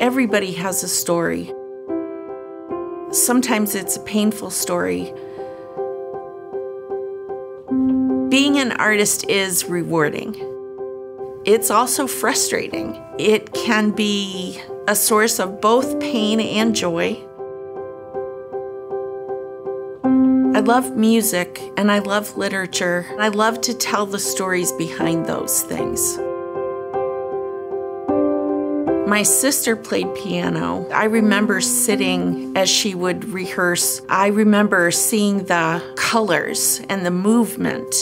Everybody has a story. Sometimes it's a painful story. Being an artist is rewarding. It's also frustrating. It can be a source of both pain and joy. I love music and I love literature. I love to tell the stories behind those things. My sister played piano. I remember sitting as she would rehearse. I remember seeing the colors and the movement.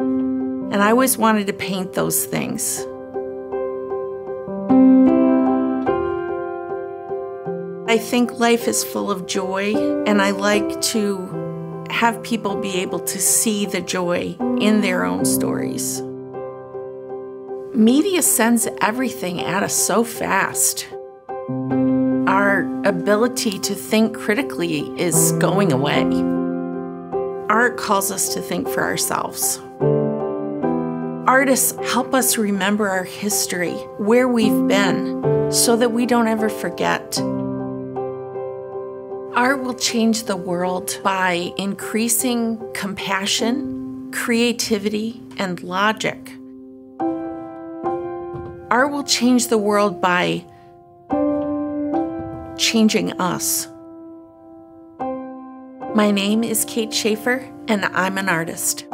And I always wanted to paint those things. I think life is full of joy, and I like to have people be able to see the joy in their own stories. Media sends everything at us so fast. Our ability to think critically is going away. Art calls us to think for ourselves. Artists help us remember our history, where we've been, so that we don't ever forget. Art will change the world by increasing compassion, creativity, and logic. Art will change the world by changing us. My name is Kate Shaffer, and I'm an artist.